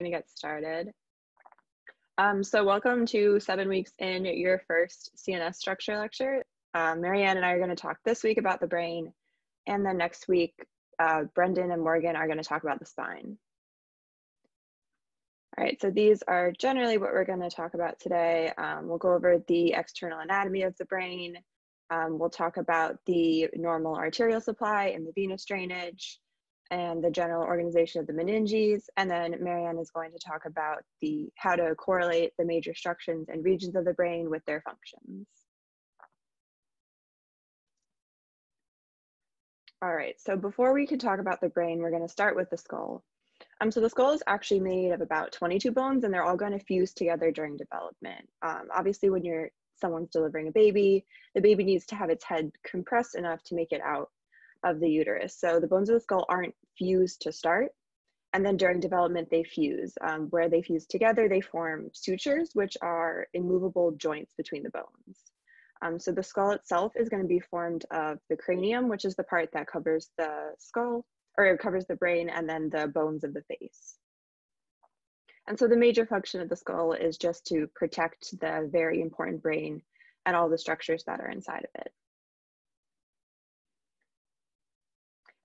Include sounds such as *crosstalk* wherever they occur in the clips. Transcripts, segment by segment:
going to get started. Um, so welcome to seven weeks in your first CNS structure lecture. Uh, Marianne and I are going to talk this week about the brain, and then next week, uh, Brendan and Morgan are going to talk about the spine. All right, so these are generally what we're going to talk about today. Um, we'll go over the external anatomy of the brain. Um, we'll talk about the normal arterial supply and the venous drainage and the general organization of the meninges. And then Marianne is going to talk about the how to correlate the major structures and regions of the brain with their functions. All right, so before we can talk about the brain, we're gonna start with the skull. Um, so the skull is actually made of about 22 bones and they're all gonna fuse together during development. Um, obviously when you're someone's delivering a baby, the baby needs to have its head compressed enough to make it out of the uterus. So the bones of the skull aren't fused to start. And then during development, they fuse. Um, where they fuse together, they form sutures, which are immovable joints between the bones. Um, so the skull itself is going to be formed of the cranium, which is the part that covers the skull, or covers the brain, and then the bones of the face. And so the major function of the skull is just to protect the very important brain and all the structures that are inside of it.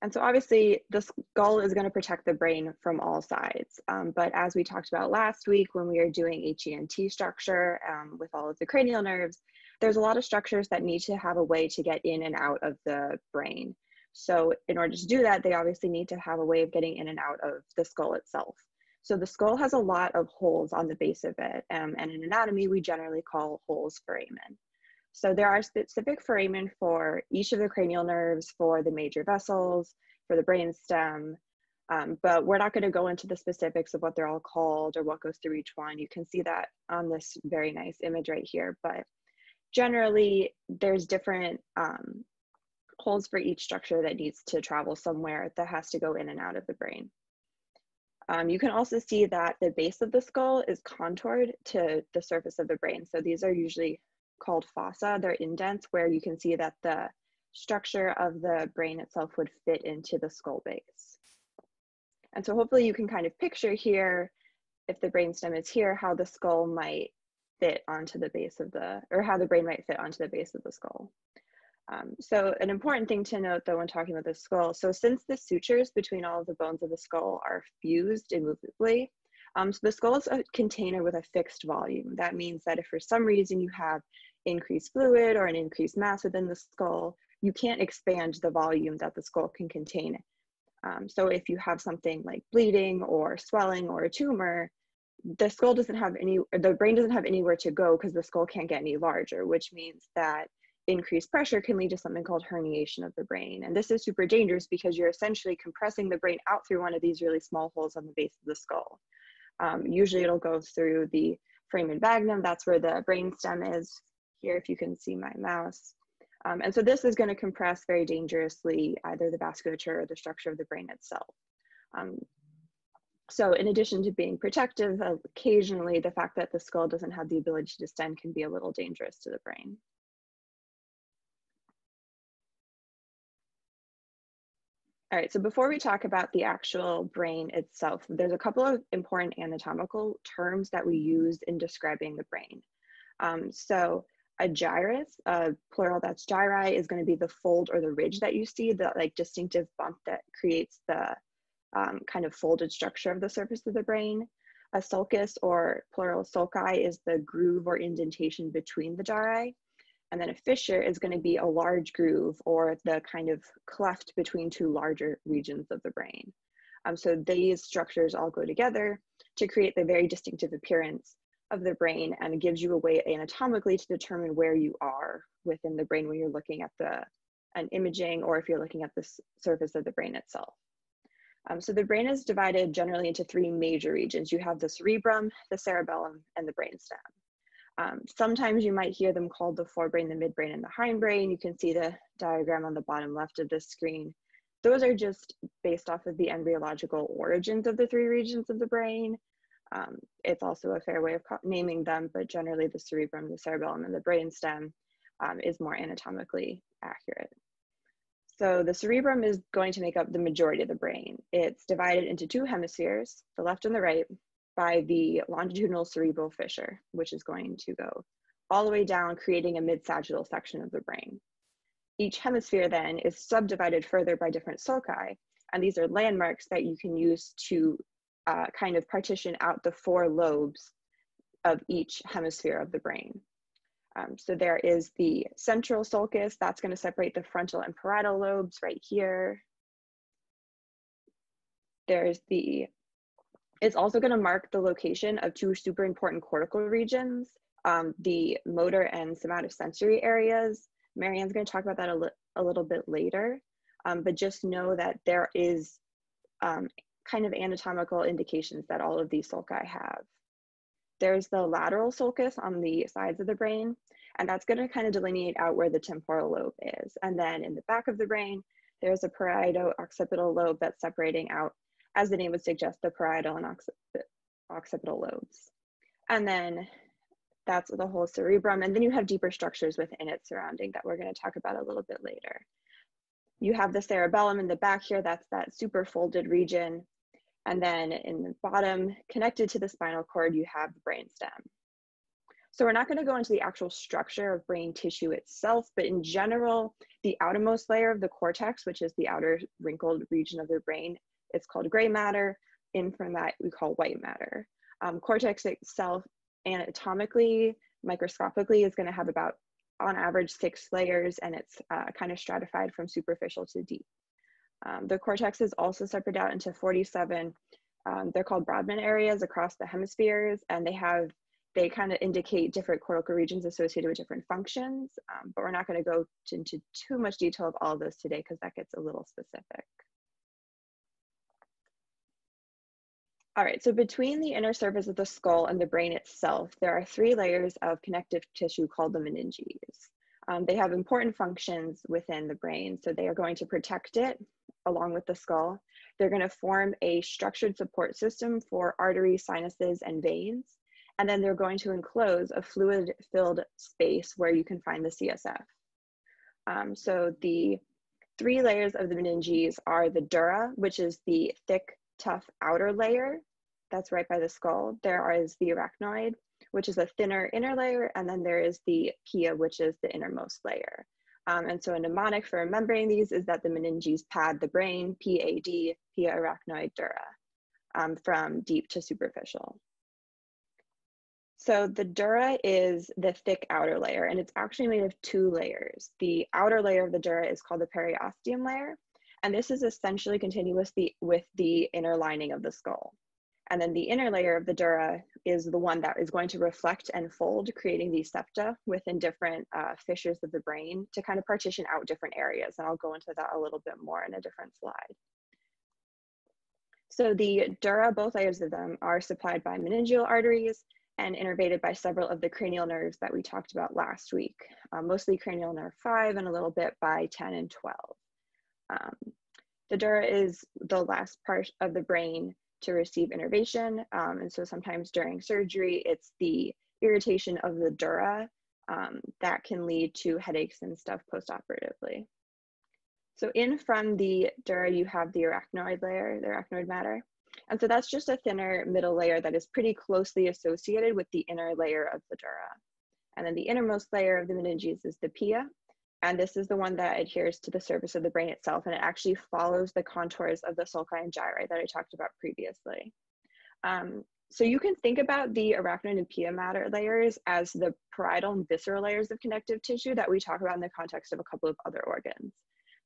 And so obviously the skull is gonna protect the brain from all sides. Um, but as we talked about last week when we were doing HENT structure um, with all of the cranial nerves, there's a lot of structures that need to have a way to get in and out of the brain. So in order to do that, they obviously need to have a way of getting in and out of the skull itself. So the skull has a lot of holes on the base of it. Um, and in anatomy, we generally call holes foramen. So there are specific foramen for each of the cranial nerves, for the major vessels, for the brain stem, um, but we're not going to go into the specifics of what they're all called or what goes through each one. You can see that on this very nice image right here. But generally, there's different um, holes for each structure that needs to travel somewhere that has to go in and out of the brain. Um, you can also see that the base of the skull is contoured to the surface of the brain. So these are usually called fossa. They're indents where you can see that the structure of the brain itself would fit into the skull base. And so hopefully you can kind of picture here, if the brainstem is here, how the skull might fit onto the base of the, or how the brain might fit onto the base of the skull. Um, so an important thing to note though when talking about the skull, so since the sutures between all of the bones of the skull are fused immovably, um, so the skull is a container with a fixed volume. That means that if for some reason you have increased fluid or an increased mass within the skull, you can't expand the volume that the skull can contain. Um, so if you have something like bleeding or swelling or a tumor, the skull doesn't have any, the brain doesn't have anywhere to go because the skull can't get any larger, which means that increased pressure can lead to something called herniation of the brain. And this is super dangerous because you're essentially compressing the brain out through one of these really small holes on the base of the skull. Um, usually it'll go through the foramen magnum, that's where the brain stem is here, if you can see my mouse. Um, and so this is gonna compress very dangerously either the vasculature or the structure of the brain itself. Um, so in addition to being protective, occasionally the fact that the skull doesn't have the ability to distend can be a little dangerous to the brain. All right, so before we talk about the actual brain itself, there's a couple of important anatomical terms that we use in describing the brain. Um, so a gyrus, uh, plural that's gyri, is going to be the fold or the ridge that you see, the like distinctive bump that creates the um, kind of folded structure of the surface of the brain. A sulcus or plural sulci is the groove or indentation between the gyri. And then a fissure is going to be a large groove or the kind of cleft between two larger regions of the brain. Um, so these structures all go together to create the very distinctive appearance of the brain and it gives you a way anatomically to determine where you are within the brain when you're looking at the an imaging or if you're looking at the surface of the brain itself. Um, so the brain is divided generally into three major regions. You have the cerebrum, the cerebellum, and the brainstem. Um, sometimes you might hear them called the forebrain, the midbrain, and the hindbrain. You can see the diagram on the bottom left of the screen. Those are just based off of the embryological origins of the three regions of the brain. Um, it's also a fair way of naming them, but generally the cerebrum, the cerebellum, and the brainstem um, is more anatomically accurate. So the cerebrum is going to make up the majority of the brain. It's divided into two hemispheres, the left and the right, by the longitudinal cerebral fissure, which is going to go all the way down, creating a mid-sagittal section of the brain. Each hemisphere then is subdivided further by different sulci, and these are landmarks that you can use to uh, kind of partition out the four lobes of each hemisphere of the brain. Um, so there is the central sulcus, that's gonna separate the frontal and parietal lobes right here. There's the, it's also gonna mark the location of two super important cortical regions, um, the motor and somatosensory areas. Marianne's gonna talk about that a, li a little bit later, um, but just know that there is um, kind of anatomical indications that all of these sulci have. There's the lateral sulcus on the sides of the brain, and that's going to kind of delineate out where the temporal lobe is. And then in the back of the brain, there's a parieto-occipital lobe that's separating out, as the name would suggest, the parietal and occipital lobes. And then that's the whole cerebrum. And then you have deeper structures within it surrounding that we're going to talk about a little bit later. You have the cerebellum in the back here, that's that super folded region. And then in the bottom, connected to the spinal cord, you have the brainstem. So we're not going to go into the actual structure of brain tissue itself, but in general, the outermost layer of the cortex, which is the outer wrinkled region of the brain, it's called gray matter. In from that, we call white matter. Um, cortex itself, anatomically, microscopically, is going to have about, on average, six layers, and it's uh, kind of stratified from superficial to deep. Um, the cortex is also separated out into 47, um, they're called Brodmann areas across the hemispheres, and they have, they kind of indicate different cortical regions associated with different functions, um, but we're not gonna go into too much detail of all of this today because that gets a little specific. All right, so between the inner surface of the skull and the brain itself, there are three layers of connective tissue called the meninges. Um, they have important functions within the brain, so they are going to protect it along with the skull. They're going to form a structured support system for arteries, sinuses, and veins. And then they're going to enclose a fluid filled space where you can find the CSF. Um, so the three layers of the meninges are the dura, which is the thick, tough outer layer that's right by the skull. There is the arachnoid, which is a thinner inner layer, and then there is the pia, which is the innermost layer. Um, and so a mnemonic for remembering these is that the meninges pad the brain, PAD, pia arachnoid dura, um, from deep to superficial. So the dura is the thick outer layer, and it's actually made of two layers. The outer layer of the dura is called the periosteum layer, and this is essentially continuous the, with the inner lining of the skull. And then the inner layer of the dura is the one that is going to reflect and fold, creating these septa within different uh, fissures of the brain to kind of partition out different areas. And I'll go into that a little bit more in a different slide. So the dura, both layers of them, are supplied by meningeal arteries and innervated by several of the cranial nerves that we talked about last week, uh, mostly cranial nerve 5 and a little bit by 10 and 12. Um, the dura is the last part of the brain to receive innervation. Um, and so sometimes during surgery, it's the irritation of the dura um, that can lead to headaches and stuff postoperatively. So in from the dura, you have the arachnoid layer, the arachnoid mater. And so that's just a thinner middle layer that is pretty closely associated with the inner layer of the dura. And then the innermost layer of the meninges is the pia, and this is the one that adheres to the surface of the brain itself, and it actually follows the contours of the sulci and gyri that I talked about previously. Um, so you can think about the arachnoid and pia mater layers as the parietal and visceral layers of connective tissue that we talk about in the context of a couple of other organs.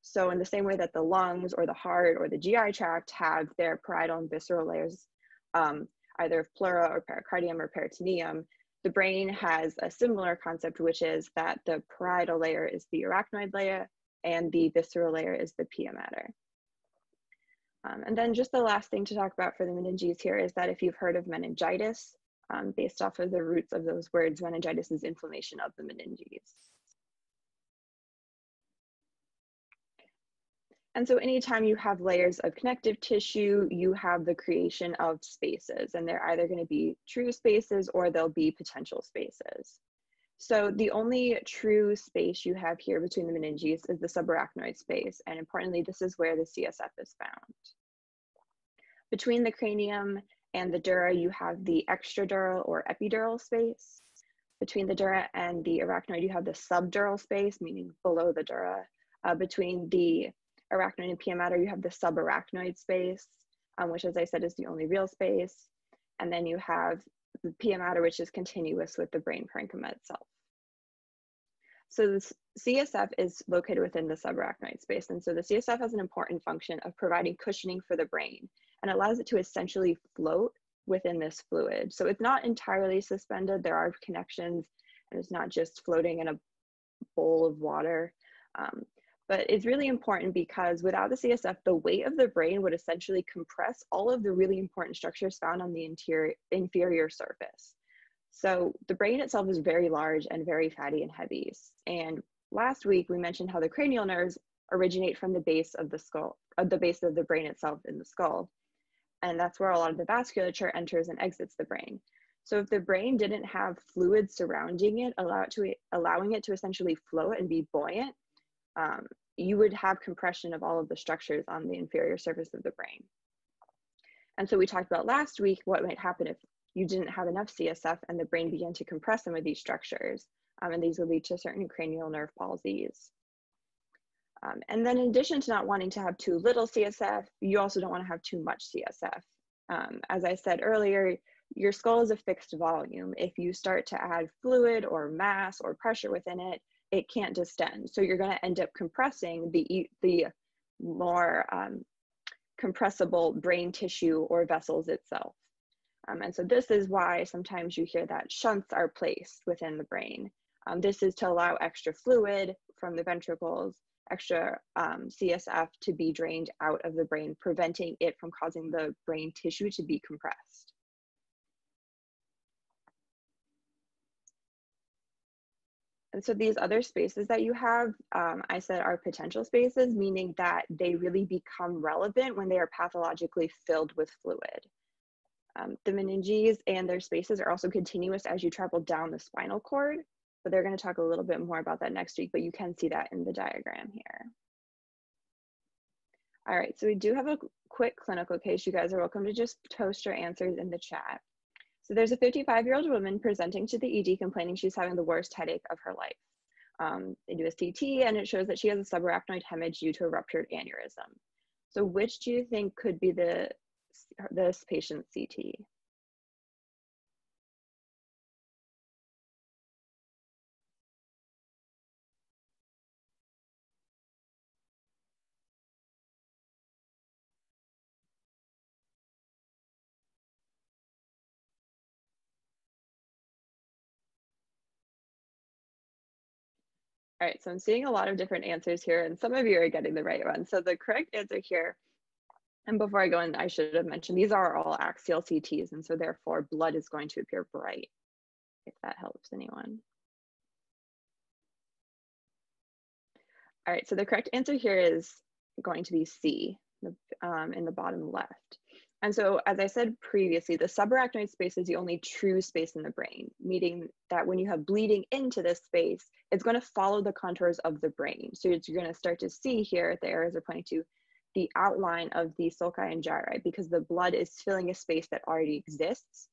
So in the same way that the lungs or the heart or the GI tract have their parietal and visceral layers, um, either of pleura or pericardium or peritoneum, the brain has a similar concept, which is that the parietal layer is the arachnoid layer and the visceral layer is the pia mater. Um, and then just the last thing to talk about for the meninges here is that if you've heard of meningitis, um, based off of the roots of those words, meningitis is inflammation of the meninges. And so anytime you have layers of connective tissue, you have the creation of spaces and they're either gonna be true spaces or they'll be potential spaces. So the only true space you have here between the meninges is the subarachnoid space. And importantly, this is where the CSF is found. Between the cranium And the dura, you have the extradural or epidural space. Between the dura and the arachnoid, you have the subdural space, meaning below the dura. Uh, between the arachnoid and pia mater, you have the subarachnoid space, um, which as I said is the only real space. And then you have the pia mater, which is continuous with the brain parenchyma itself. So the CSF is located within the subarachnoid space. And so the CSF has an important function of providing cushioning for the brain and allows it to essentially float within this fluid. So it's not entirely suspended. There are connections and it's not just floating in a bowl of water. Um, but it's really important because without the CSF, the weight of the brain would essentially compress all of the really important structures found on the interior, inferior surface. So the brain itself is very large and very fatty and heavy. And last week we mentioned how the cranial nerves originate from the base of the skull, uh, the base of the brain itself in the skull. And that's where a lot of the vasculature enters and exits the brain. So if the brain didn't have fluid surrounding it, allow it to, allowing it to essentially float and be buoyant, um, you would have compression of all of the structures on the inferior surface of the brain. And so we talked about last week what might happen if you didn't have enough CSF and the brain began to compress some of these structures. Um, and these would lead to certain cranial nerve palsies. Um, and then in addition to not wanting to have too little CSF, you also don't want to have too much CSF. Um, as I said earlier, your skull is a fixed volume. If you start to add fluid or mass or pressure within it, it can't distend. So you're going to end up compressing the, the more um, compressible brain tissue or vessels itself. Um, and so this is why sometimes you hear that shunts are placed within the brain. Um, this is to allow extra fluid from the ventricles, extra um, CSF to be drained out of the brain, preventing it from causing the brain tissue to be compressed. And so these other spaces that you have, um, I said are potential spaces, meaning that they really become relevant when they are pathologically filled with fluid. Um, the meninges and their spaces are also continuous as you travel down the spinal cord, but they're going to talk a little bit more about that next week, but you can see that in the diagram here. All right, so we do have a quick clinical case. You guys are welcome to just post your answers in the chat. So there's a 55 year old woman presenting to the ED complaining she's having the worst headache of her life. Um, they do a CT and it shows that she has a subarachnoid hemorrhage due to a ruptured aneurysm. So which do you think could be the this patient's CT? All right, so I'm seeing a lot of different answers here, and some of you are getting the right one. So the correct answer here and before I go in, I should have mentioned these are all axial CTs, and so therefore blood is going to appear bright, if that helps anyone. All right, so the correct answer here is going to be C um, in the bottom left. And so, as I said previously, the subarachnoid space is the only true space in the brain, meaning that when you have bleeding into this space, it's going to follow the contours of the brain. So you're going to start to see here, the arrows are pointing to the outline of the sulci and gyri because the blood is filling a space that already exists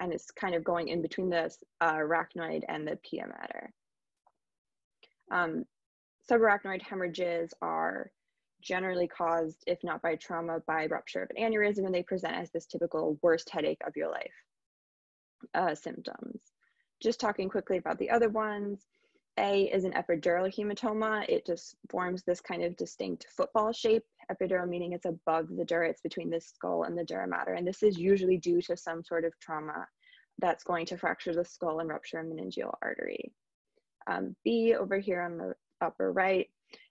and it's kind of going in between the uh, arachnoid and the pia mater. Um, subarachnoid hemorrhages are generally caused, if not by trauma, by rupture of an aneurysm, and they present as this typical worst headache of your life uh, symptoms. Just talking quickly about the other ones, a is an epidural hematoma. It just forms this kind of distinct football shape. Epidural meaning it's above the dura, it's between the skull and the dura mater. And this is usually due to some sort of trauma that's going to fracture the skull and rupture a meningeal artery. Um, B over here on the upper right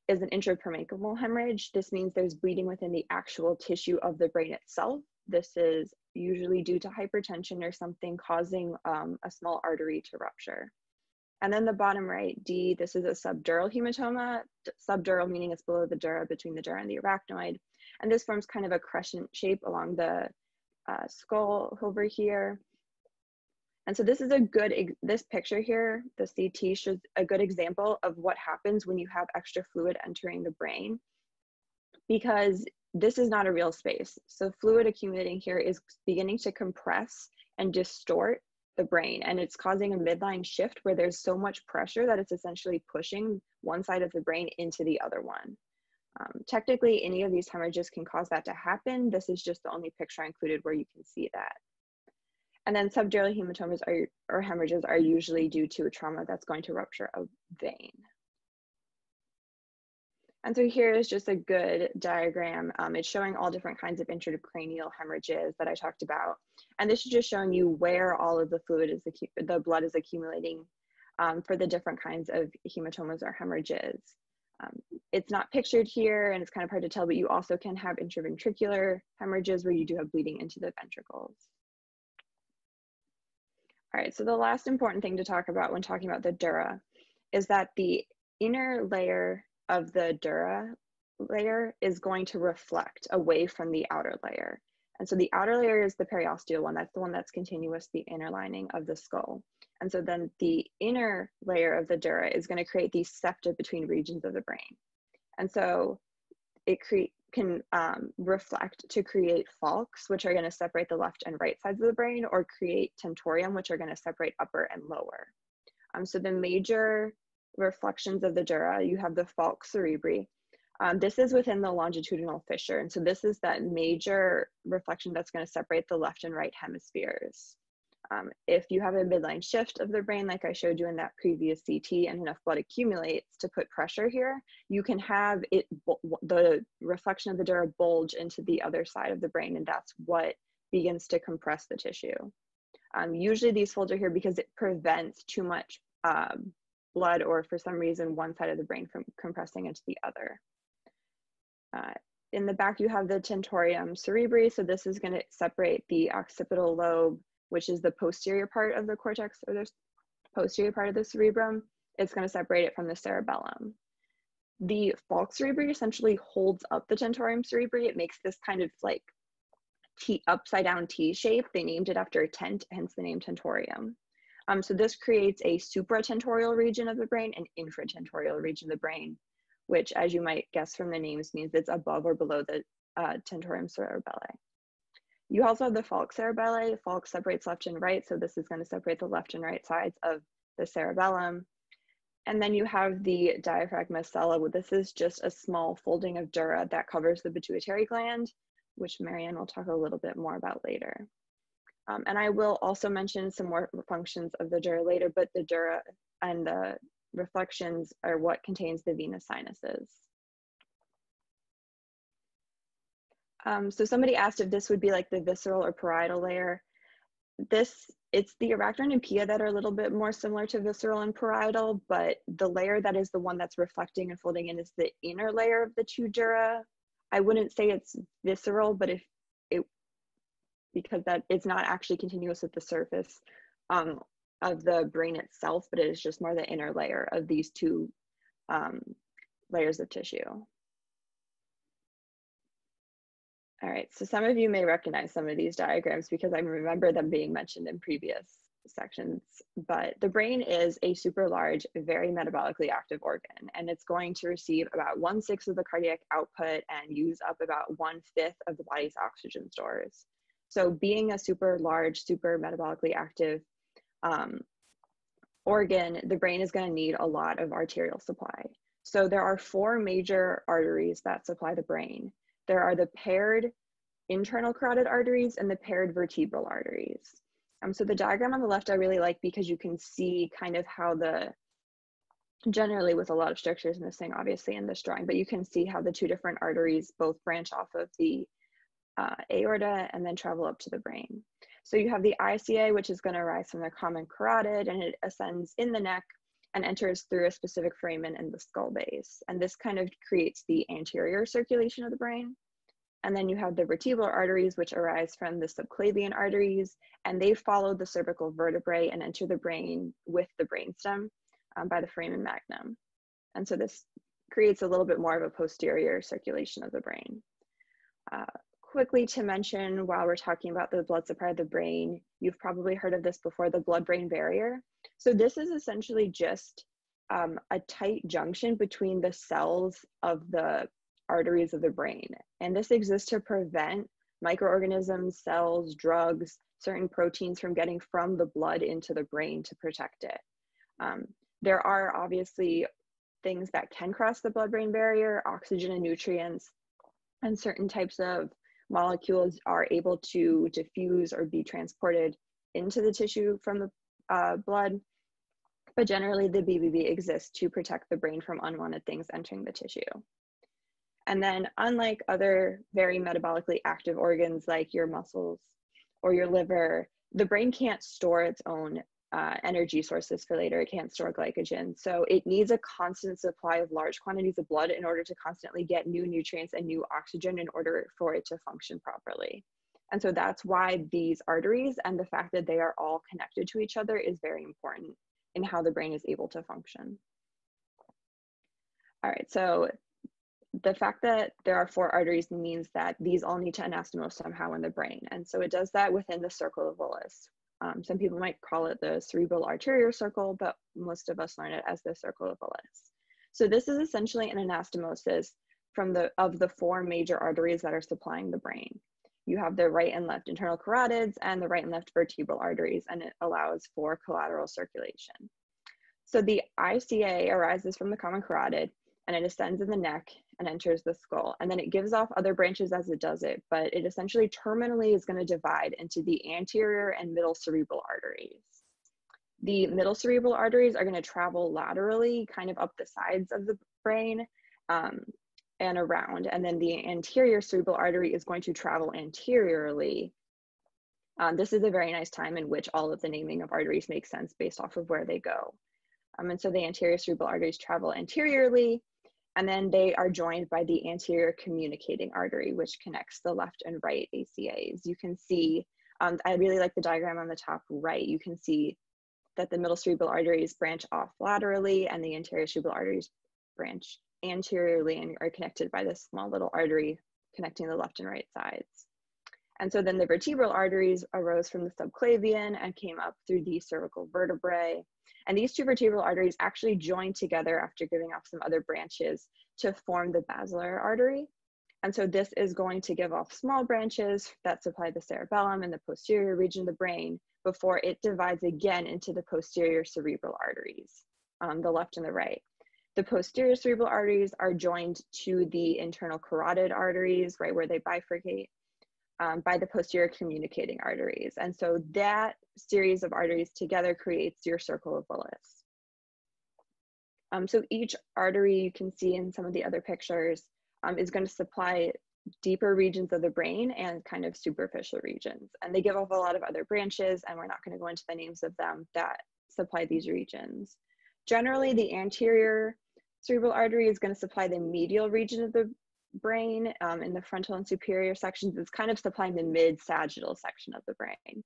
is an intraparenchymal hemorrhage. This means there's bleeding within the actual tissue of the brain itself. This is usually due to hypertension or something causing um, a small artery to rupture. And then the bottom right, D, this is a subdural hematoma. Subdural meaning it's below the dura, between the dura and the arachnoid. And this forms kind of a crescent shape along the uh, skull over here. And so this is a good, this picture here, the CT shows a good example of what happens when you have extra fluid entering the brain. Because this is not a real space. So fluid accumulating here is beginning to compress and distort the brain and it's causing a midline shift where there's so much pressure that it's essentially pushing one side of the brain into the other one. Um, technically, any of these hemorrhages can cause that to happen. This is just the only picture I included where you can see that. And then subdural hematomas are, or hemorrhages are usually due to a trauma that's going to rupture a vein. And so here is just a good diagram. Um, it's showing all different kinds of intracranial hemorrhages that I talked about. And this is just showing you where all of the fluid is, the blood is accumulating um, for the different kinds of hematomas or hemorrhages. Um, it's not pictured here and it's kind of hard to tell, but you also can have intraventricular hemorrhages where you do have bleeding into the ventricles. All right, so the last important thing to talk about when talking about the dura is that the inner layer of the dura layer is going to reflect away from the outer layer. And so the outer layer is the periosteal one. That's the one that's continuous, the inner lining of the skull. And so then the inner layer of the dura is going to create these septa between regions of the brain. And so it cre- can um, reflect to create falx, which are going to separate the left and right sides of the brain, or create tentorium, which are going to separate upper and lower. Um, so the major reflections of the dura, you have the falx cerebri. Um, this is within the longitudinal fissure. And so this is that major reflection that's going to separate the left and right hemispheres. Um, if you have a midline shift of the brain, like I showed you in that previous CT, and enough blood accumulates to put pressure here, you can have it the reflection of the dura bulge into the other side of the brain, and that's what begins to compress the tissue. Um, usually these folds are here because it prevents too much um, blood or for some reason one side of the brain from compressing into the other. Uh, in the back, you have the tentorium cerebri. So this is gonna separate the occipital lobe, which is the posterior part of the cortex or the posterior part of the cerebrum. It's gonna separate it from the cerebellum. The falx cerebri essentially holds up the tentorium cerebri. It makes this kind of like T upside down T shape. They named it after a tent, hence the name tentorium. Um, so this creates a supratentorial region of the brain and infratentorial region of the brain, which as you might guess from the names means it's above or below the uh, tentorium cerebelli. You also have the falx cerebelli. Falx separates left and right, so this is going to separate the left and right sides of the cerebellum. And then you have the diaphragma sella. This is just a small folding of dura that covers the pituitary gland, which Marianne will talk a little bit more about later. Um, and I will also mention some more functions of the dura later, but the dura and the reflections are what contains the venous sinuses. Um, so somebody asked if this would be like the visceral or parietal layer. This, it's the arachnoid and pia that are a little bit more similar to visceral and parietal, but the layer that is the one that's reflecting and folding in is the inner layer of the two dura. I wouldn't say it's visceral, but if it, because that it's not actually continuous with the surface um, of the brain itself, but it is just more the inner layer of these two um, layers of tissue. All right, so some of you may recognize some of these diagrams because I remember them being mentioned in previous sections, but the brain is a super large, very metabolically active organ, and it's going to receive about one sixth of the cardiac output and use up about one fifth of the body's oxygen stores. So being a super large, super metabolically active um, organ, the brain is going to need a lot of arterial supply. So there are four major arteries that supply the brain. There are the paired internal carotid arteries and the paired vertebral arteries. Um, so the diagram on the left I really like because you can see kind of how the, generally with a lot of structures missing obviously in this drawing, but you can see how the two different arteries both branch off of the uh, aorta and then travel up to the brain. So you have the ICA, which is going to arise from the common carotid and it ascends in the neck and enters through a specific foramen in the skull base. And this kind of creates the anterior circulation of the brain. And then you have the vertebral arteries, which arise from the subclavian arteries, and they follow the cervical vertebrae and enter the brain with the brainstem um, by the foramen magnum. And so this creates a little bit more of a posterior circulation of the brain. Uh, quickly to mention while we're talking about the blood supply of the brain, you've probably heard of this before, the blood-brain barrier. So this is essentially just um, a tight junction between the cells of the arteries of the brain. And this exists to prevent microorganisms, cells, drugs, certain proteins from getting from the blood into the brain to protect it. Um, there are obviously things that can cross the blood brain barrier, oxygen and nutrients, and certain types of molecules are able to diffuse or be transported into the tissue from the uh, blood. But generally, the BBB exists to protect the brain from unwanted things entering the tissue. And then, unlike other very metabolically active organs like your muscles or your liver, the brain can't store its own uh, energy sources for later. It can't store glycogen. So it needs a constant supply of large quantities of blood in order to constantly get new nutrients and new oxygen in order for it to function properly. And so that's why these arteries and the fact that they are all connected to each other is very important in how the brain is able to function. All right, so the fact that there are four arteries means that these all need to anastomose somehow in the brain. And so it does that within the circle of Willis. Um, some people might call it the cerebral arterial circle, but most of us learn it as the circle of Willis. So this is essentially an anastomosis from the of the four major arteries that are supplying the brain. You have the right and left internal carotids and the right and left vertebral arteries, and it allows for collateral circulation. So the ICA arises from the common carotid and it ascends in the neck and enters the skull. And then it gives off other branches as it does it, but it essentially terminally is going to divide into the anterior and middle cerebral arteries. The middle cerebral arteries are going to travel laterally, kind of up the sides of the brain um, and around. And then the anterior cerebral artery is going to travel anteriorly. Um, this is a very nice time in which all of the naming of arteries makes sense based off of where they go. Um, and so the anterior cerebral arteries travel anteriorly and then they are joined by the anterior communicating artery, which connects the left and right ACAs. You can see, um, I really like the diagram on the top right. You can see that the middle cerebral arteries branch off laterally and the anterior cerebral arteries branch anteriorly and are connected by this small little artery connecting the left and right sides. And so then the vertebral arteries arose from the subclavian and came up through the cervical vertebrae and these two vertebral arteries actually join together after giving off some other branches to form the basilar artery. And so this is going to give off small branches that supply the cerebellum and the posterior region of the brain before it divides again into the posterior cerebral arteries, um, the left and the right. The posterior cerebral arteries are joined to the internal carotid arteries, right where they bifurcate, um, by the posterior communicating arteries. And so that series of arteries together creates your circle of Willis. Um, so each artery you can see in some of the other pictures um, is going to supply deeper regions of the brain and kind of superficial regions. And they give off a lot of other branches, and we're not going to go into the names of them that supply these regions. Generally, the anterior cerebral artery is going to supply the medial region of the brain um, in the frontal and superior sections is kind of supplying the mid-sagittal section of the brain.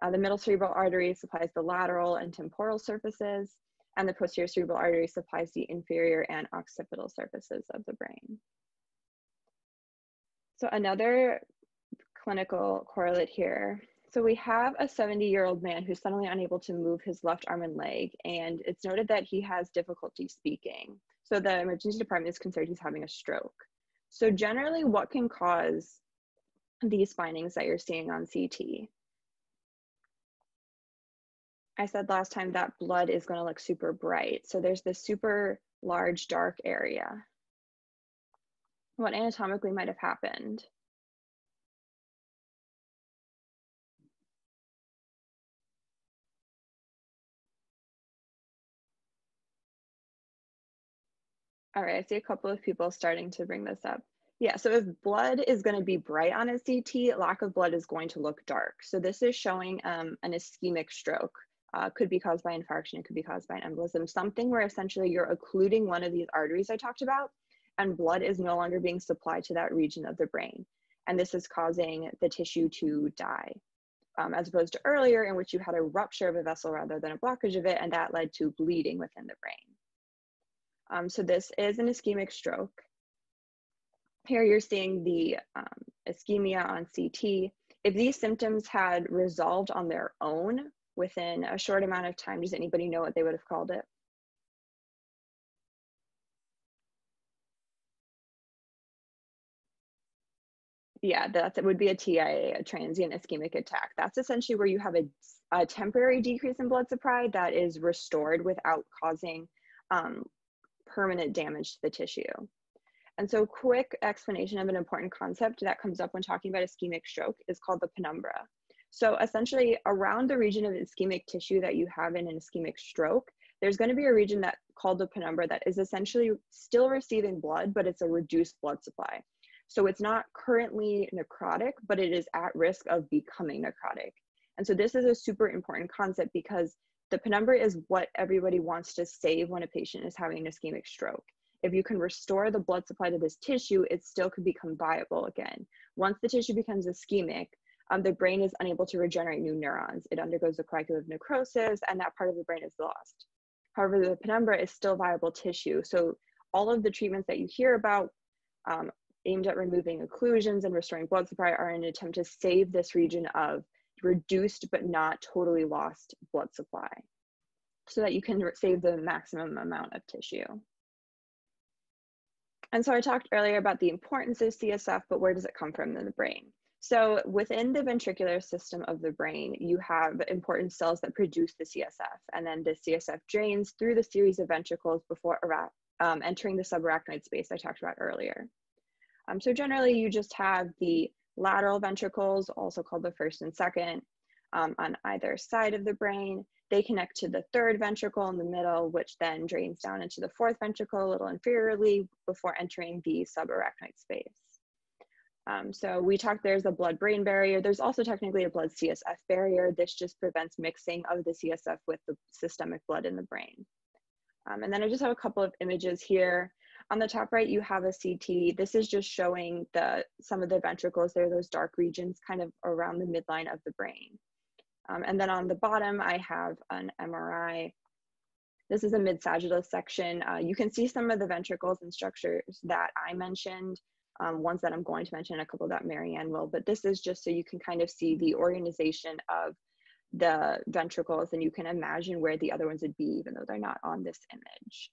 Uh, the middle cerebral artery supplies the lateral and temporal surfaces, and the posterior cerebral artery supplies the inferior and occipital surfaces of the brain. So another clinical correlate here. So we have a 70 year old man who's suddenly unable to move his left arm and leg, and it's noted that he has difficulty speaking. So the emergency department is concerned he's having a stroke. So generally what can cause these findings that you're seeing on CT? I said last time that blood is gonna look super bright. So there's this super large dark area. What anatomically might have happened? All right, I see a couple of people starting to bring this up. Yeah, so if blood is going to be bright on a CT, lack of blood is going to look dark. So this is showing um, an ischemic stroke. Uh, could be caused by infarction, it could be caused by an embolism, something where essentially you're occluding one of these arteries I talked about, and blood is no longer being supplied to that region of the brain. And this is causing the tissue to die, um, as opposed to earlier in which you had a rupture of a vessel rather than a blockage of it, and that led to bleeding within the brain. Um, so this is an ischemic stroke. Here you're seeing the um, ischemia on CT. If these symptoms had resolved on their own within a short amount of time, does anybody know what they would have called it? Yeah, that would be a TIA, a transient ischemic attack. That's essentially where you have a, a temporary decrease in blood supply that is restored without causing um, permanent damage to the tissue. And so quick explanation of an important concept that comes up when talking about ischemic stroke is called the penumbra. So essentially around the region of ischemic tissue that you have in an ischemic stroke, there's going to be a region that called the penumbra that is essentially still receiving blood, but it's a reduced blood supply. So it's not currently necrotic, but it is at risk of becoming necrotic. And so this is a super important concept because the penumbra is what everybody wants to save when a patient is having an ischemic stroke. If you can restore the blood supply to this tissue, it still could become viable again. Once the tissue becomes ischemic, um, the brain is unable to regenerate new neurons. It undergoes a coagulative necrosis, and that part of the brain is lost. However, the penumbra is still viable tissue. So all of the treatments that you hear about um, aimed at removing occlusions and restoring blood supply are an attempt to save this region of reduced but not totally lost blood supply so that you can save the maximum amount of tissue. And so I talked earlier about the importance of CSF, but where does it come from in the brain? So within the ventricular system of the brain, you have important cells that produce the CSF, and then the CSF drains through the series of ventricles before um, entering the subarachnoid space I talked about earlier. Um, so generally, you just have the lateral ventricles, also called the first and second, um, on either side of the brain. They connect to the third ventricle in the middle, which then drains down into the fourth ventricle a little inferiorly before entering the subarachnoid space. Um, so we talked there's a blood-brain barrier. There's also technically a blood-CSF barrier. This just prevents mixing of the CSF with the systemic blood in the brain. Um, and then I just have a couple of images here. On the top right, you have a CT. This is just showing the some of the ventricles. There are those dark regions kind of around the midline of the brain. Um, and then on the bottom, I have an MRI. This is a mid-sagittal section. Uh, you can see some of the ventricles and structures that I mentioned um, ones that I'm going to mention, a couple that Marianne will, but this is just so you can kind of see the organization of the ventricles and you can imagine where the other ones would be, even though they're not on this image.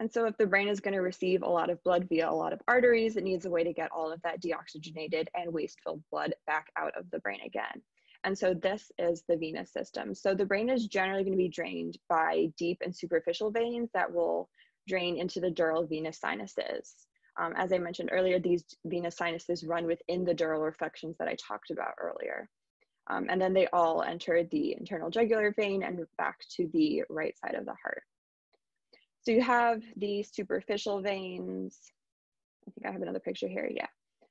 And so if the brain is going to receive a lot of blood via a lot of arteries, it needs a way to get all of that deoxygenated and waste-filled blood back out of the brain again. And so this is the venous system. So the brain is generally going to be drained by deep and superficial veins that will drain into the dural venous sinuses. Um, as I mentioned earlier, these venous sinuses run within the dural reflections that I talked about earlier. Um, and then they all enter the internal jugular vein and back to the right side of the heart. So you have the superficial veins. I think I have another picture here, yeah.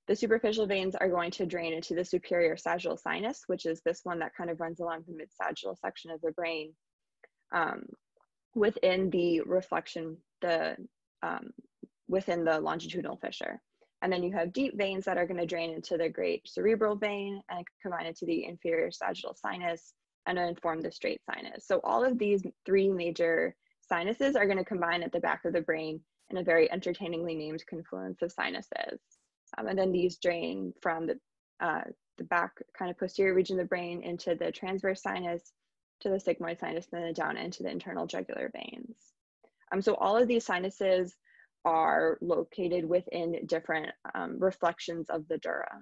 The superficial veins are going to drain into the superior sagittal sinus, which is this one that kind of runs along the mid-sagittal section of the brain. Um, within the reflection, the um, within the longitudinal fissure. And then you have deep veins that are going to drain into the great cerebral vein and combine into the inferior sagittal sinus and then form the straight sinus. So all of these three major sinuses are going to combine at the back of the brain in a very entertainingly named confluence of sinuses. Um, and then these drain from the, uh, the back kind of posterior region of the brain into the transverse sinus to the sigmoid sinus and then down into the internal jugular veins. Um, so all of these sinuses are located within different um, reflections of the dura.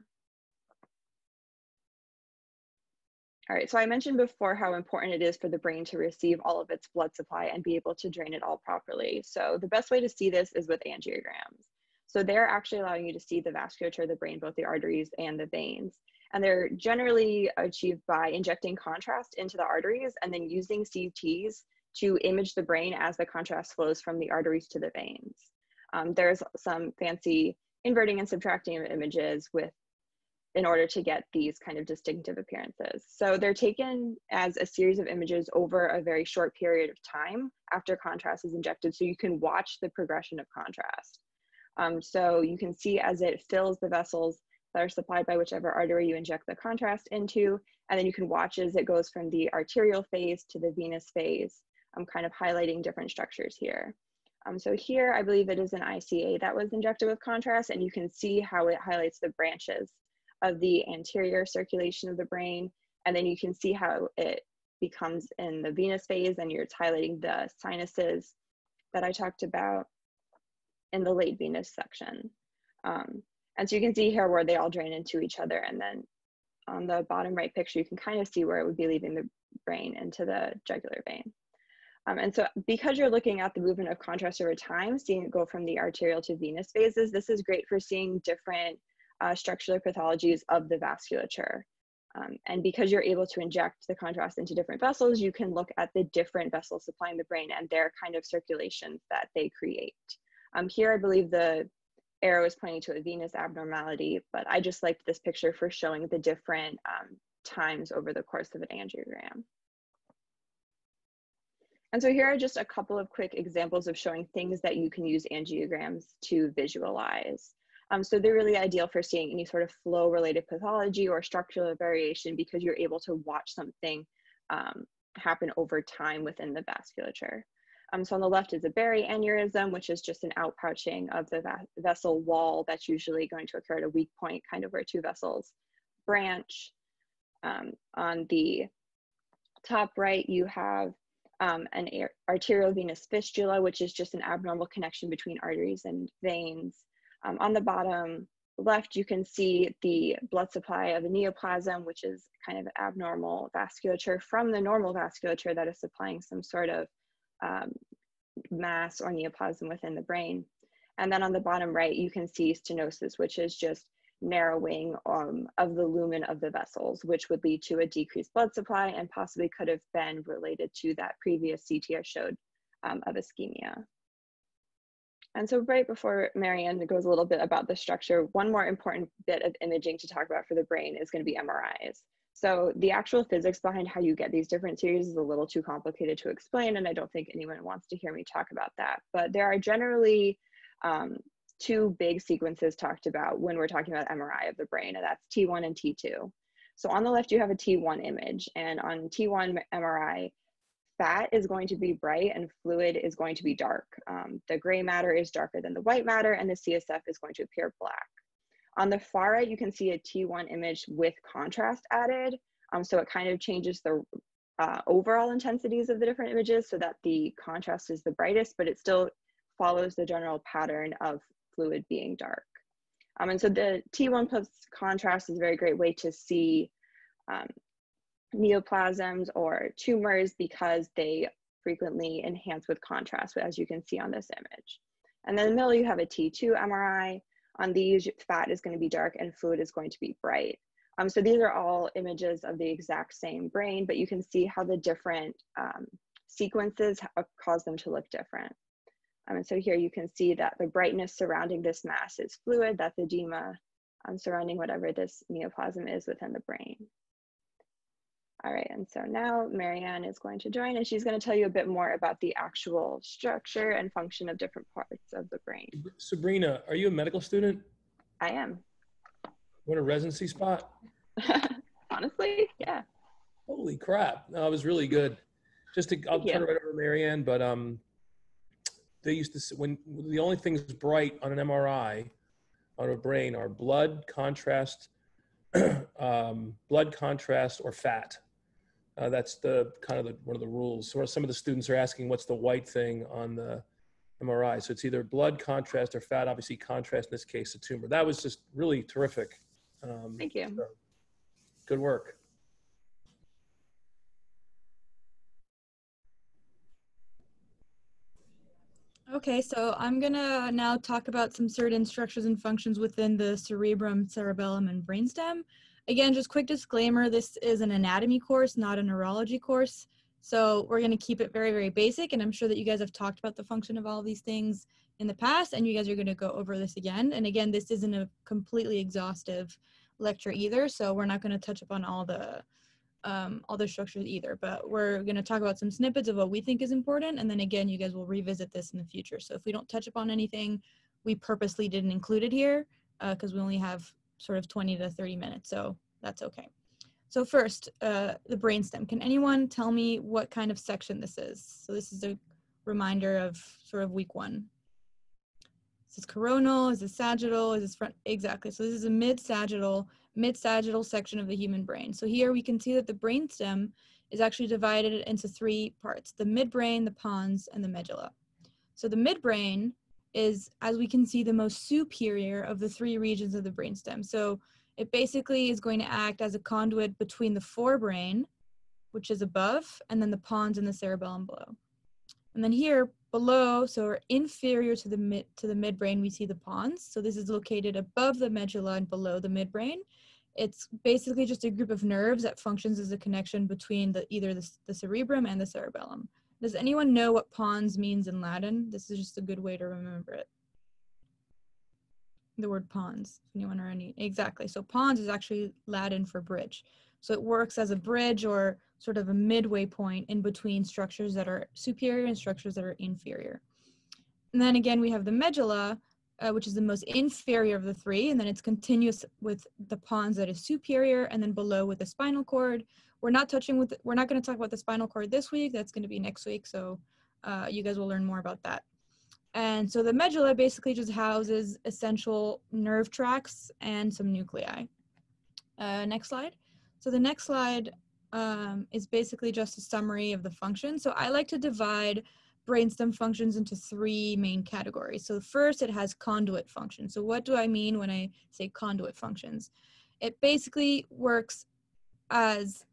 All right, so I mentioned before how important it is for the brain to receive all of its blood supply and be able to drain it all properly. So the best way to see this is with angiograms. So they're actually allowing you to see the vasculature of the brain, both the arteries and the veins. And they're generally achieved by injecting contrast into the arteries and then using CTs to image the brain as the contrast flows from the arteries to the veins. Um, there's some fancy inverting and subtracting images with in order to get these kind of distinctive appearances. So they're taken as a series of images over a very short period of time after contrast is injected so you can watch the progression of contrast. Um, so you can see as it fills the vessels that are supplied by whichever artery you inject the contrast into. And then you can watch as it goes from the arterial phase to the venous phase. I'm kind of highlighting different structures here. Um, so here, I believe it is an ICA that was injected with contrast, and you can see how it highlights the branches of the anterior circulation of the brain. And then you can see how it becomes in the venous phase, and you're highlighting the sinuses that I talked about in the late venous section. Um, and so you can see here where they all drain into each other. And then on the bottom right picture, you can kind of see where it would be leaving the brain into the jugular vein. Um, and so because you're looking at the movement of contrast over time, seeing it go from the arterial to venous phases, this is great for seeing different uh, structural pathologies of the vasculature. Um, and because you're able to inject the contrast into different vessels, you can look at the different vessels supplying the brain and their kind of circulations that they create. Um, here, I believe the arrow is pointing to a venous abnormality, but I just liked this picture for showing the different um, times over the course of an angiogram. And so here are just a couple of quick examples of showing things that you can use angiograms to visualize. Um, so they're really ideal for seeing any sort of flow related pathology or structural variation because you're able to watch something um, happen over time within the vasculature. Um, so on the left is a berry aneurysm, which is just an outpouching of the vessel wall that's usually going to occur at a weak point, kind of where two vessels branch. Um, on the top right, you have um, an arterial venous fistula, which is just an abnormal connection between arteries and veins. Um, on the bottom left, you can see the blood supply of a neoplasm, which is kind of abnormal vasculature from the normal vasculature that is supplying some sort of um, mass or neoplasm within the brain. And then on the bottom right, you can see stenosis, which is just narrowing um, of the lumen of the vessels, which would lead to a decreased blood supply and possibly could have been related to that previous CT I showed um, of ischemia. And so right before Marianne goes a little bit about the structure, one more important bit of imaging to talk about for the brain is gonna be MRIs. So the actual physics behind how you get these different series is a little too complicated to explain, and I don't think anyone wants to hear me talk about that. But there are generally um, two big sequences talked about when we're talking about MRI of the brain, and that's T1 and T2. So on the left, you have a T1 image, and on T1 MRI, fat is going to be bright and fluid is going to be dark. Um, the gray matter is darker than the white matter, and the CSF is going to appear black. On the far right, you can see a T1 image with contrast added. Um, so it kind of changes the uh, overall intensities of the different images so that the contrast is the brightest, but it still follows the general pattern of fluid being dark. Um, and so the T1 plus contrast is a very great way to see um, neoplasms or tumors because they frequently enhance with contrast, as you can see on this image. And then in the middle, you have a T2 MRI. On these, fat is going to be dark and fluid is going to be bright. Um, so these are all images of the exact same brain, but you can see how the different um, sequences cause them to look different. Um, and so here you can see that the brightness surrounding this mass is fluid, that's edema um, surrounding whatever this neoplasm is within the brain. All right, and so now Marianne is going to join and she's going to tell you a bit more about the actual structure and function of different parts of the brain. Sabrina, are you a medical student? I am. What a residency spot? *laughs* Honestly, yeah. Holy crap. No, it was really good. Just to, I'll turn it right over to Marianne, but um, they used to when the only things bright on an MRI on a brain are blood contrast, *clears throat* um, blood contrast or fat. Uh, that's the kind of the, one of the rules. So some of the students are asking, what's the white thing on the MRI? So it's either blood contrast or fat. Obviously, contrast in this case, a tumor. That was just really terrific. Um, Thank you. So good work. Okay, so I'm gonna now talk about some certain structures and functions within the cerebrum, cerebellum, and brainstem. Again, just quick disclaimer, this is an anatomy course, not a neurology course. So we're gonna keep it very, very basic, and I'm sure that you guys have talked about the function of all these things in the past, and you guys are gonna go over this again. And again, this isn't a completely exhaustive lecture either, so we're not gonna touch upon all the um, all the structures either, but we're going to talk about some snippets of what we think is important. And then again, you guys will revisit this in the future. So if we don't touch upon anything, we purposely didn't include it here because uh, we only have sort of 20 to 30 minutes. So that's okay. So first, uh, the brainstem. Can anyone tell me what kind of section this is? So this is a reminder of sort of week one. Is this coronal? Is this sagittal? Is this front? Exactly. So this is a mid-sagittal mid-sagittal section of the human brain. So here we can see that the brainstem is actually divided into three parts, the midbrain, the pons, and the medulla. So the midbrain is, as we can see, the most superior of the three regions of the brainstem. So it basically is going to act as a conduit between the forebrain, which is above, and then the pons and the cerebellum below. And then here below, so inferior to the mid to the midbrain, we see the pons. So this is located above the medulla and below the midbrain. It's basically just a group of nerves that functions as a connection between the either the, the cerebrum and the cerebellum. Does anyone know what pons means in Latin? This is just a good way to remember it. The word pons, anyone or any, exactly. So pons is actually Latin for bridge. So it works as a bridge or sort of a midway point in between structures that are superior and structures that are inferior. And then again, we have the medulla, uh, which is the most inferior of the three, and then it's continuous with the pons that is superior, and then below with the spinal cord. We're not touching with, we're not going to talk about the spinal cord this week. That's going to be next week, so uh, you guys will learn more about that. And so the medulla basically just houses essential nerve tracts and some nuclei. Uh, next slide. So the next slide um, is basically just a summary of the function. So I like to divide brainstem functions into three main categories. So first it has conduit functions. So what do I mean when I say conduit functions? It basically works as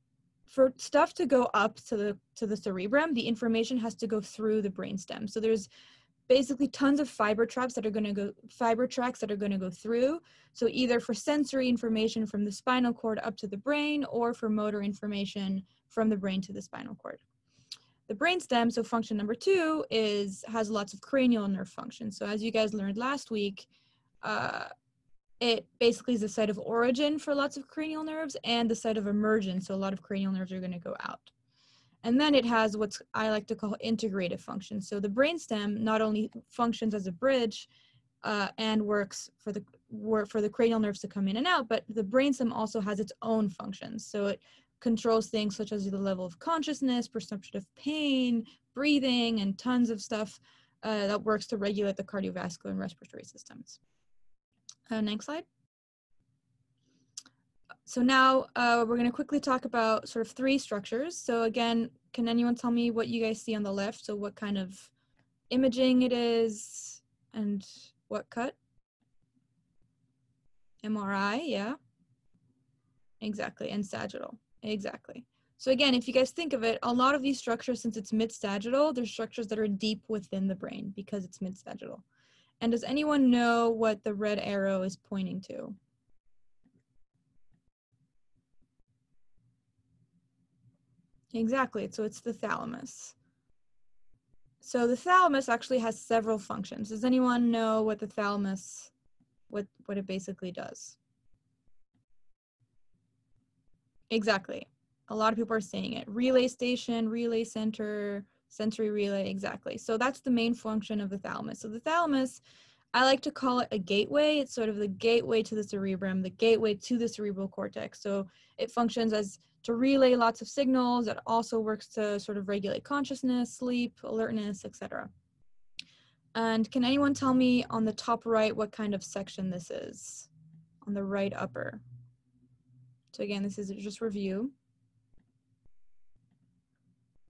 for stuff to go up to the to the cerebrum, the information has to go through the brainstem. So there's basically tons of fiber traps that are going to go fiber tracts that are going to go through. So either for sensory information from the spinal cord up to the brain or for motor information from the brain to the spinal cord. The brainstem so function number two is has lots of cranial nerve functions so as you guys learned last week uh, it basically is the site of origin for lots of cranial nerves and the site of emergence. So a lot of cranial nerves are going to go out and then it has what's I like to call integrative functions. So the brainstem not only functions as a bridge uh, and works for the work for the cranial nerves to come in and out, but the brainstem also has its own functions. So it controls things such as the level of consciousness, perception of pain, breathing, and tons of stuff uh, that works to regulate the cardiovascular and respiratory systems. Uh, next slide so now uh, we're going to quickly talk about sort of three structures. So again, can anyone tell me what you guys see on the left? So what kind of imaging it is and what cut? MRI, yeah. Exactly, and sagittal, exactly. So again, if you guys think of it, a lot of these structures, since it's mid-sagittal, they're structures that are deep within the brain because it's mid-sagittal. And does anyone know what the red arrow is pointing to? Exactly. So it's the thalamus. So the thalamus actually has several functions. Does anyone know what the thalamus, what, what it basically does? Exactly. A lot of people are saying it. Relay station, relay center, sensory relay, exactly. So that's the main function of the thalamus. So the thalamus, I like to call it a gateway. It's sort of the gateway to the cerebrum, the gateway to the cerebral cortex. So it functions as to relay lots of signals. It also works to sort of regulate consciousness, sleep, alertness, etc. And can anyone tell me on the top right what kind of section this is? On the right upper. So again, this is just review.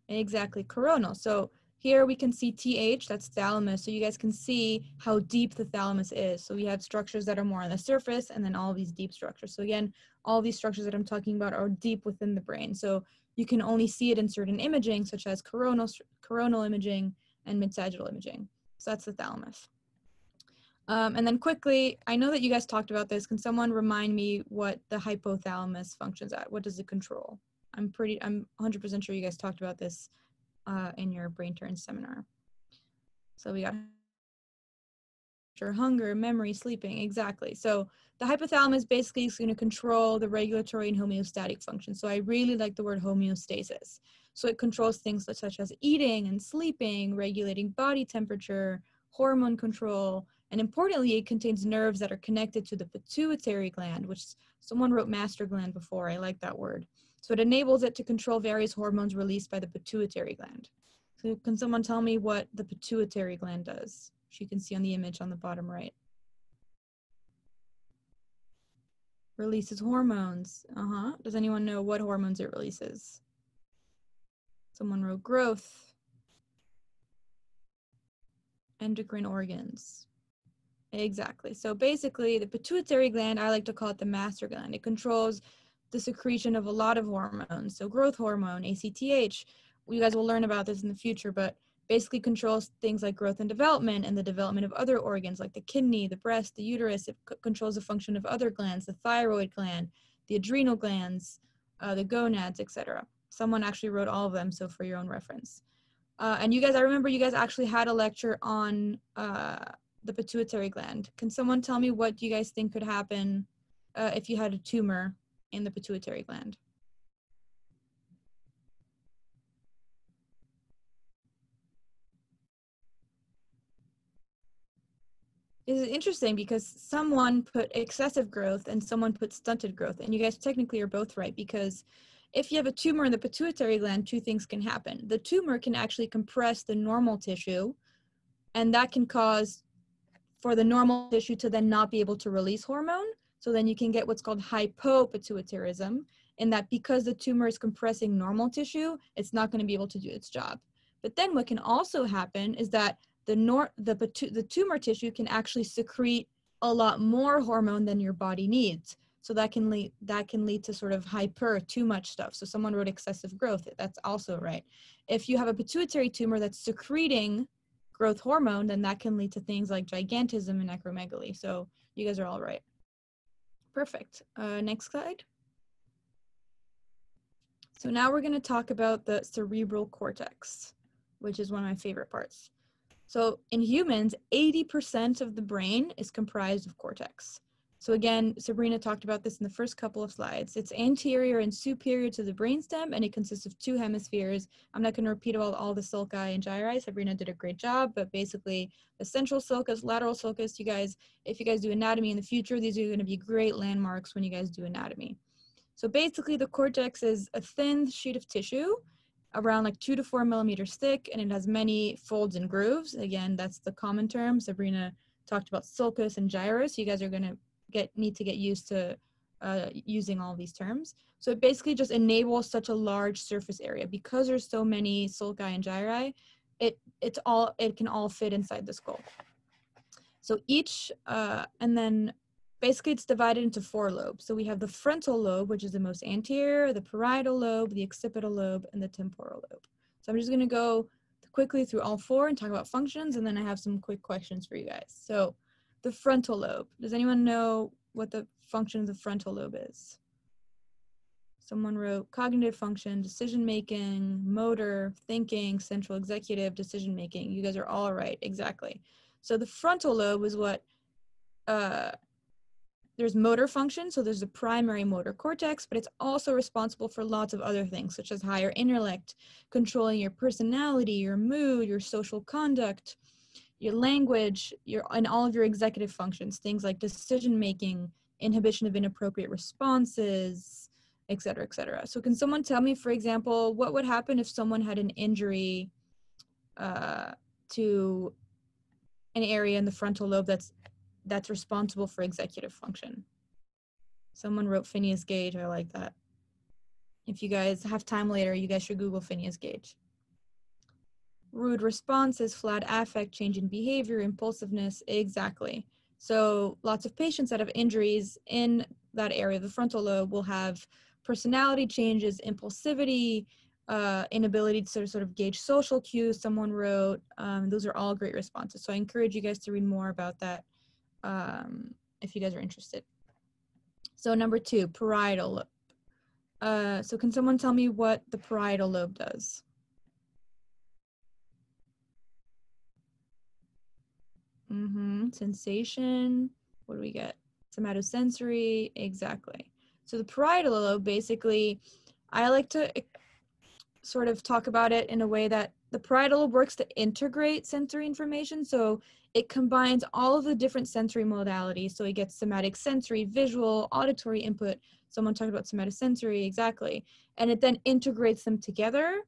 Exactly, coronal. So here we can see TH, that's thalamus. So you guys can see how deep the thalamus is. So we have structures that are more on the surface and then all these deep structures. So again, all these structures that I'm talking about are deep within the brain. So you can only see it in certain imaging, such as coronal, coronal imaging and mid-sagittal imaging. So that's the thalamus. Um, and then quickly, I know that you guys talked about this. Can someone remind me what the hypothalamus functions at? What does it control? I'm pretty, I'm 100% sure you guys talked about this uh, in your BRAINterns seminar. So we got your hunger, memory, sleeping, exactly. So the hypothalamus basically is going to control the regulatory and homeostatic functions. So I really like the word homeostasis. So it controls things such as eating and sleeping, regulating body temperature, hormone control, and importantly, it contains nerves that are connected to the pituitary gland, which someone wrote master gland before. I like that word. So it enables it to control various hormones released by the pituitary gland. So can someone tell me what the pituitary gland does? Which you can see on the image on the bottom right. Releases hormones. Uh-huh. Does anyone know what hormones it releases? Someone wrote growth. endocrine organs. Exactly. So basically, the pituitary gland, I like to call it the master gland. It controls the secretion of a lot of hormones. So growth hormone, ACTH. You guys will learn about this in the future, but basically controls things like growth and development and the development of other organs like the kidney, the breast, the uterus. It c- controls the function of other glands, the thyroid gland, the adrenal glands, uh, the gonads, etc. Someone actually wrote all of them, so for your own reference. Uh, and you guys, I remember you guys actually had a lecture on uh, the pituitary gland. Can someone tell me what you guys think could happen uh, if you had a tumor in the pituitary gland? This is interesting because someone put excessive growth and someone put stunted growth, and you guys technically are both right because if you have a tumor in the pituitary gland, two things can happen. The tumor can actually compress the normal tissue, and that can cause for the normal tissue to then not be able to release hormone. So then you can get what's called hypopituitarism, in that because the tumor is compressing normal tissue, it's not going to be able to do its job. But then what can also happen is that the nor the the tumor tissue can actually secrete a lot more hormone than your body needs. So that can lead that can lead to sort of hyper, too much stuff. So someone wrote excessive growth. That's also right. If you have a pituitary tumor that's secreting growth hormone, then that can lead to things like gigantism and acromegaly. So you guys are all right. Perfect. Uh, next slide. So now we're going to talk about the cerebral cortex, which is one of my favorite parts. So in humans, 80% of the brain is comprised of cortex. So again, Sabrina talked about this in the first couple of slides. It's anterior and superior to the brainstem, and it consists of two hemispheres. I'm not going to repeat about all the sulci and gyri. Sabrina did a great job, but basically the central sulcus, lateral sulcus, you guys, if you guys do anatomy in the future, these are going to be great landmarks when you guys do anatomy. So basically the cortex is a thin sheet of tissue around like two to four millimeters thick, and it has many folds and grooves. Again, that's the common term. Sabrina talked about sulcus and gyrus. You guys are going to get need to get used to uh, using all these terms. So it basically just enables such a large surface area because there's so many sulci and gyri. It it's all it can all fit inside the skull. So each uh, and then basically it's divided into four lobes. So we have the frontal lobe, which is the most anterior, the parietal lobe, the occipital lobe, and the temporal lobe. So I'm just going to go quickly through all four and talk about functions, and then I have some quick questions for you guys. So the frontal lobe. Does anyone know what the function of the frontal lobe is? Someone wrote cognitive function, decision making, motor, thinking, central executive, decision making. You guys are all right, exactly. So the frontal lobe is what uh, there's motor function, so there's a primary motor cortex, but it's also responsible for lots of other things, such as higher intellect, controlling your personality, your mood, your social conduct, your language, your and all of your executive functions, things like decision making, inhibition of inappropriate responses, et cetera, et cetera. So can someone tell me, for example, what would happen if someone had an injury uh, to an area in the frontal lobe that's that's responsible for executive function? Someone wrote Phineas Gage. I like that. If you guys have time later, you guys should Google Phineas Gage rude responses, flat affect, change in behavior, impulsiveness, exactly. So lots of patients that have injuries in that area of the frontal lobe will have personality changes, impulsivity, uh, inability to sort of gauge social cues, someone wrote. Um, those are all great responses. So I encourage you guys to read more about that um, if you guys are interested. So number two, parietal lobe. Uh, so can someone tell me what the parietal lobe does? Mm-hmm. Sensation. What do we get? Somatosensory. Exactly. So the parietal lobe, basically, I like to eh, sort of talk about it in a way that the parietal lobe works to integrate sensory information. So it combines all of the different sensory modalities. So it gets somatic sensory, visual, auditory input. Someone talked about somatosensory, exactly. And it then integrates them together.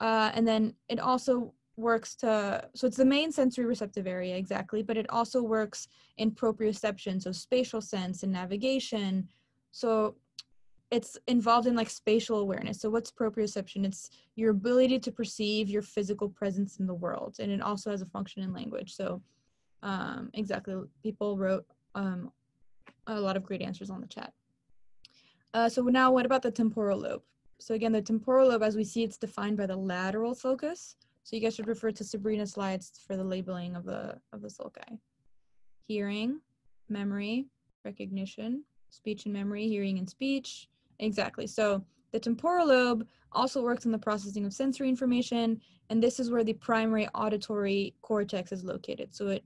Uh, and then it also works to so it's the main sensory receptive area exactly but it also works in proprioception so spatial sense and navigation so it's involved in like spatial awareness. So what's proprioception? It's your ability to perceive your physical presence in the world, and it also has a function in language. So um, exactly, people wrote um, a lot of great answers on the chat. Uh, so now what about the temporal lobe? So again, the temporal lobe, as we see, it's defined by the lateral sulcus. So you guys should refer to Sabrina's slides for the labeling of the, of the sulci. Hearing, memory, recognition, speech and memory, hearing and speech. Exactly. So the temporal lobe also works in the processing of sensory information, and this is where the primary auditory cortex is located. So it,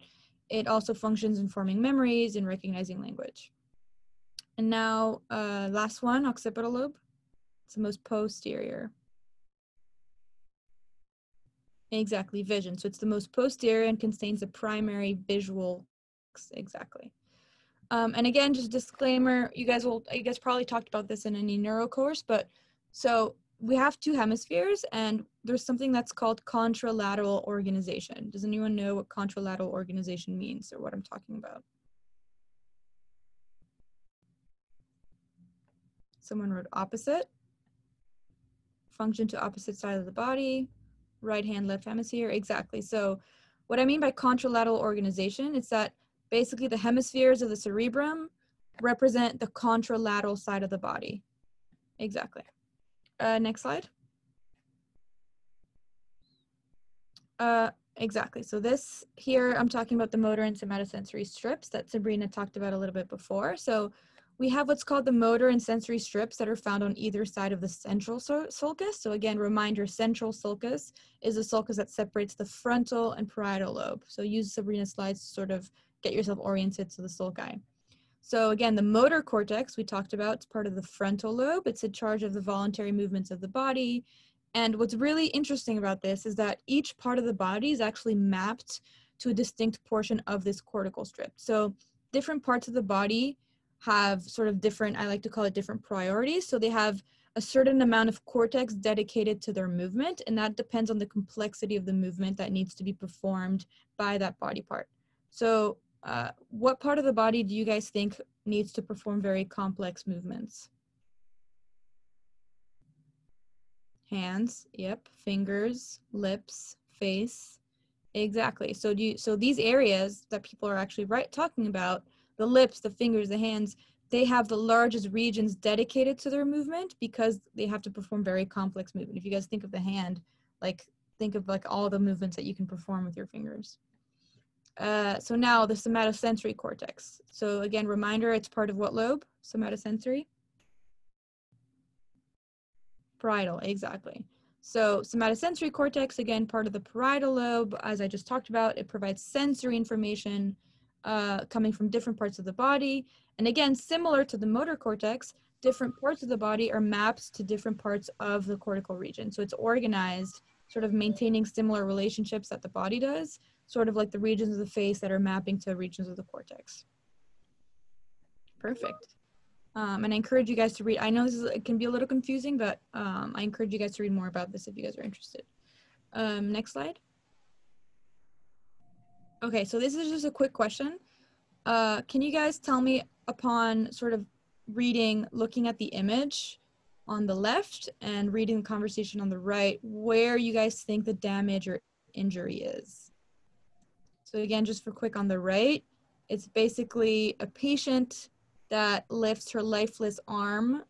it also functions in forming memories and recognizing language. And now, uh, last one, occipital lobe. It's the most posterior. Exactly, vision. So it's the most posterior and contains the primary visual. Exactly. Um, and again, just disclaimer, you guys will, you guys probably talked about this in any neuro course, but so we have two hemispheres and there's something that's called contralateral organization. Does anyone know what contralateral organization means or what I'm talking about? Someone wrote opposite. Function to opposite side of the body. Right hand, left hemisphere. Exactly. So what I mean by contralateral organization is that basically the hemispheres of the cerebrum represent the contralateral side of the body. Exactly. Uh, next slide. Uh, exactly. So this here, I'm talking about the motor and somatosensory strips that Sabrina talked about a little bit before. So we have what's called the motor and sensory strips that are found on either side of the central sulcus. So again, reminder, central sulcus is a sulcus that separates the frontal and parietal lobe. So use Sabrina's slides to sort of get yourself oriented to the sulci. So again, the motor cortex we talked about, it's part of the frontal lobe. It's in charge of the voluntary movements of the body. And what's really interesting about this is that each part of the body is actually mapped to a distinct portion of this cortical strip. So different parts of the body have sort of different, I like to call it different priorities. So they have a certain amount of cortex dedicated to their movement, and that depends on the complexity of the movement that needs to be performed by that body part. So uh, what part of the body do you guys think needs to perform very complex movements? Hands, yep, fingers, lips, face. Exactly. So do you, so these areas that people are actually right talking about the lips, the fingers, the hands, they have the largest regions dedicated to their movement because they have to perform very complex movement. If you guys think of the hand, like think of like all the movements that you can perform with your fingers. Uh, so now the somatosensory cortex. So again, reminder, it's part of what lobe? Somatosensory? Parietal, exactly. So somatosensory cortex, again, part of the parietal lobe, as I just talked about, it provides sensory information uh, coming from different parts of the body. And again, similar to the motor cortex, different parts of the body are mapped to different parts of the cortical region. So it's organized, sort of maintaining similar relationships that the body does, sort of like the regions of the face that are mapping to regions of the cortex. Perfect. Um, and I encourage you guys to read. I know this is, it can be a little confusing, but um, I encourage you guys to read more about this if you guys are interested. Um, next slide. Okay, so this is just a quick question. Uh, can you guys tell me upon sort of reading, looking at the image on the left and reading the conversation on the right, where you guys think the damage or injury is? So again, just for quick on the right, it's basically a patient that lifts her lifeless arm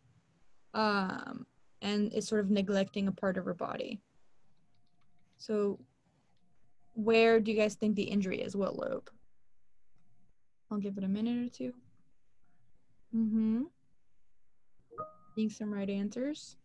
um, and is sort of neglecting a part of her body. So where do you guys think the injury is? What lobe? I'll give it a minute or two. Mm-hmm. Seeing some right answers.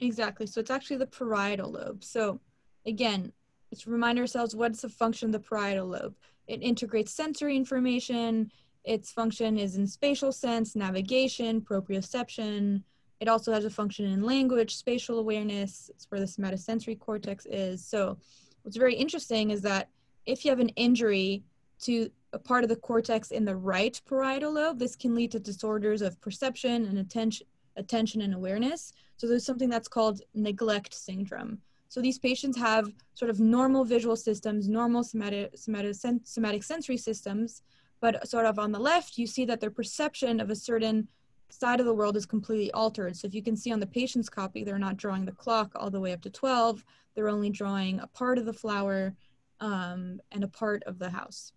Exactly. So it's actually the parietal lobe. So again, let's remind ourselves what's the function of the parietal lobe. It integrates sensory information, its function is in spatial sense, navigation, proprioception. It also has a function in language, spatial awareness. It's where the somatosensory cortex is. So what's very interesting is that if you have an injury to a part of the cortex in the right parietal lobe, this can lead to disorders of perception and attention, attention and awareness. So there's something that's called neglect syndrome. So these patients have sort of normal visual systems, normal somatic, somatic, somatic sensory systems, but sort of on the left, you see that their perception of a certain side of the world is completely altered. So if you can see on the patient's copy, they're not drawing the clock all the way up to 12, they're only drawing a part of the flower um, and a part of the house.